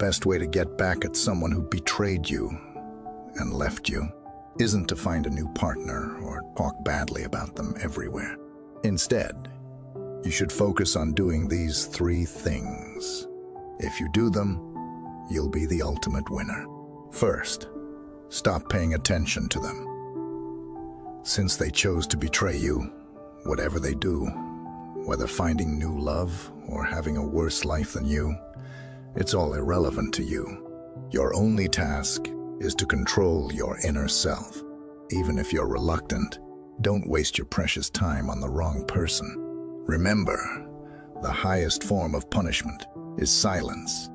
best way to get back at someone who betrayed you and left you isn't to find a new partner or talk badly about them everywhere. Instead, you should focus on doing these three things. If you do them, you'll be the ultimate winner. First, stop paying attention to them. Since they chose to betray you, whatever they do, whether finding new love or having a worse life than you, it's all irrelevant to you. Your only task is to control your inner self. Even if you're reluctant, don't waste your precious time on the wrong person. Remember, the highest form of punishment is silence,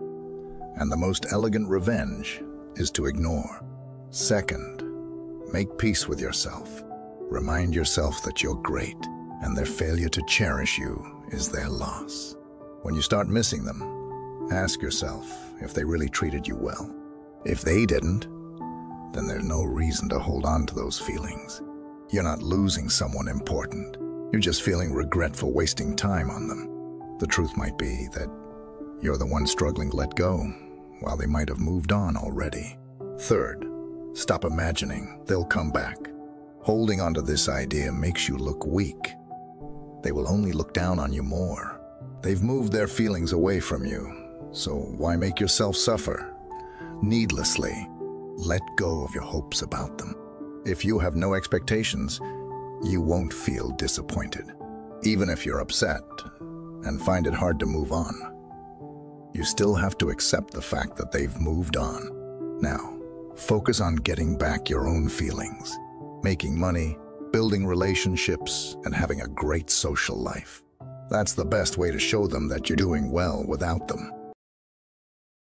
and the most elegant revenge is to ignore. Second, make peace with yourself. Remind yourself that you're great, and their failure to cherish you is their loss. When you start missing them, ask yourself if they really treated you well. If they didn't, then there's no reason to hold on to those feelings. You're not losing someone important. You're just feeling regret for wasting time on them. The truth might be that you're the one struggling to let go, while they might have moved on already. Third, stop imagining they'll come back. Holding onto this idea makes you look weak. They will only look down on you more. They've moved their feelings away from you, so why make yourself suffer? Needlessly, let go of your hopes about them. If you have no expectations, you won't feel disappointed. Even if you're upset and find it hard to move on, you still have to accept the fact that they've moved on. Now, focus on getting back your own feelings making money, building relationships, and having a great social life. That's the best way to show them that you're doing well without them.